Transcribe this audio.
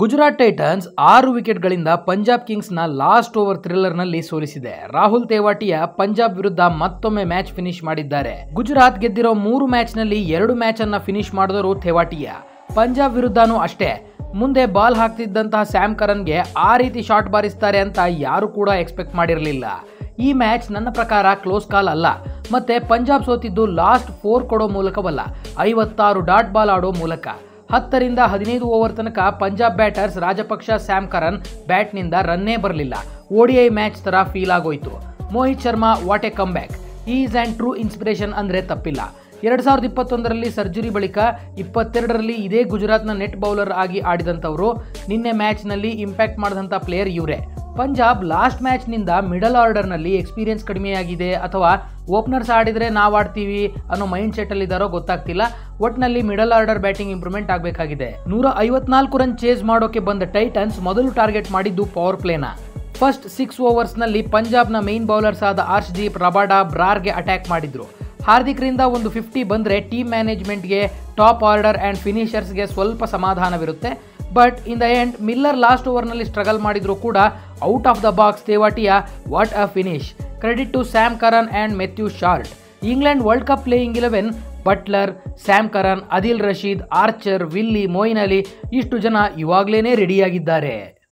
Gujarat Titans ಆರು ವಿಕೆಟ್ಗಳಿಂದ ಪಂಜಾಬ್ ಕಿಂಗ್ಸ್ನ ಲಾಸ್ಟ್ ಓವರ್ ಥ್ರಿಲ್ಲರ್ನಲ್ಲಿ ಸೋಲಿಸಿದೆ. ರಾಹುಲ್ ತೇವಾಟಿಯ ಪಂಜಾಬ್ ವಿರುದ್ಧ ಮತ್ತೊಮ್ಮೆ ಮ್ಯಾಚ್ ಫಿನಿಶ್ ಮಾಡಿದ್ದಾರೆ. ಗುಜರಾತ್ ಗೆದ್ದಿರೋ ಮೂರು ಮ್ಯಾಚ್ನಲ್ಲಿ ಎರಡು ಮ್ಯಾಚ್ ಅನ್ನ ಫಿನಿಶ್ ಮಾಡಿದವರು ಥೇವಾಟಿಯ ಪಂಜಾಬ್ ವಿರುದ್ಧನೂ ಅಷ್ಟೇ. ಮುಂದೆ ಬಾಲ್ ಹಾಕ್ತಿದ್ದಂತಹ ಸ್ಯಾಮ್ ಕರನ್ಗೆ ಆ ರೀತಿ ಶಾಟ್ ಬಾರಿಸ್ತಾರೆ ಅಂತ ಯಾರು ಕೂಡ ಎಕ್ಸ್ಪೆಕ್ಟ್ ಮಾಡಿರಲಿಲ್ಲ. ಈ ಮ್ಯಾಚ್ ನನ್ನ ಪ್ರಕಾರ ಕ್ಲೋಸ್ ಕಾಲ್ ಅಲ್ಲ. ಮತ್ತೆ ಪಂಜಾಬ್ ಸೋತಿದ್ದು ಲಾಸ್ಟ್ ಫೋರ್ ಕೊಡೋ ಮೂಲಕವಲ್ಲ, ಐವತ್ತಾರು ಡಾಟ್ ಬಾಲ್ ಆಡೋ ಮೂಲಕ. ಹತ್ತರಿಂದ ಹದಿನೈದು ಓವರ್ ತನಕ Punjab batters Rajapaksa Sam Curran ಬ್ಯಾಟ್ನಿಂದ ರನ್ನೇ ಬರಲಿಲ್ಲ. ಓಡಿಐ ಮ್ಯಾಚ್ ತರ ಫೀಲ್ ಆಗೋಯ್ತು. Mohit Sharma what a comeback is and true inspiration ಅಂದರೆ ತಪ್ಪಿಲ್ಲ. ಎರಡು ಸಾವಿರದ ಇಪ್ಪತ್ತೊಂದರಲ್ಲಿ ಸರ್ಜರಿ ಬಳಿಕ ಇಪ್ಪತ್ತೆರಡರಲ್ಲಿ ಇದೇ ಗುಜರಾತ್ನ ನೆಟ್ ಬೌಲರ್ ಆಗಿ ಆಡಿದಂಥವರು, ನಿನ್ನೆ ಮ್ಯಾಚ್ನಲ್ಲಿ ಇಂಪ್ಯಾಕ್ಟ್ ಮಾಡಿದಂಥ ಪ್ಲೇಯರ್ ಇವರೇ. ಪಂಜಾಬ್ ಲಾಸ್ಟ್ ಮ್ಯಾಚ್ನಿಂದ ಮಿಡಲ್ ಆರ್ಡರ್ನಲ್ಲಿ ಎಕ್ಸ್ಪೀರಿಯನ್ಸ್ ಕಡಿಮೆಯಾಗಿದೆ ಅಥವಾ ಓಪನರ್ಸ್ ಆಡಿದರೆ ನಾವು ಆಡ್ತೀವಿ ಅನ್ನೋ ಮೈಂಡ್ ಸೆಟ್ಟಲ್ಲಿದ್ದಾರೋ ಗೊತ್ತಾಗ್ತಿಲ್ಲ. ಒಟ್ನಲ್ಲಿ ಮಿಡಲ್ ಆರ್ಡರ್ ಬ್ಯಾಟಿಂಗ್ ಇಂಪ್ರೂವ್ಮೆಂಟ್ ಆಗಬೇಕಾಗಿದೆ. ನೂರ ಐವತ್ನಾಲ್ಕು ರನ್ ಚೇಸ್ ಮಾಡೋಕೆ ಬಂದ ಟೈಟನ್ಸ್ ಮೊದಲು ಟಾರ್ಗೆಟ್ ಮಾಡಿದ್ದು ಪವರ್ ಪ್ಲೇನ. ಫಸ್ಟ್ ಸಿಕ್ಸ್ ಓವರ್ಸ್ನಲ್ಲಿ ಪಂಜಾಬ್ನ ಮೇನ್ ಬೌಲರ್ಸ್ ಆದ ಆರ್ಶ್ದೀಪ್ ರಬಾಡಾ ಬ್ರಾರ್ಗೆ ಅಟ್ಯಾಕ್ ಮಾಡಿದ್ರು. ಹಾರ್ದಿಕ್ರಿಂದ ಒಂದು ಫಿಫ್ಟಿ ಬಂದರೆ ಟೀಮ್ ಮ್ಯಾನೇಜ್ಮೆಂಟ್ಗೆ ಟಾಪ್ ಆರ್ಡರ್ ಆ್ಯಂಡ್ ಫಿನಿಷರ್ಸ್ಗೆ ಸ್ವಲ್ಪ ಸಮಾಧಾನವಿರುತ್ತೆ. But in the end Miller last ಓವರ್ನಲ್ಲಿ struggle ಮಾಡಿದರೂ ಕೂಡ out of the box Tewatia what a finish credit to Sam Curran and Matthew Short England World Cup playing eleven Buttler Sam Curran Adil Rashid Archer Willey Moeen Ali ಇಷ್ಟು ಜನ ಇವಾಗಲೇ ರೆಡಿಯಾಗಿದ್ದಾರೆ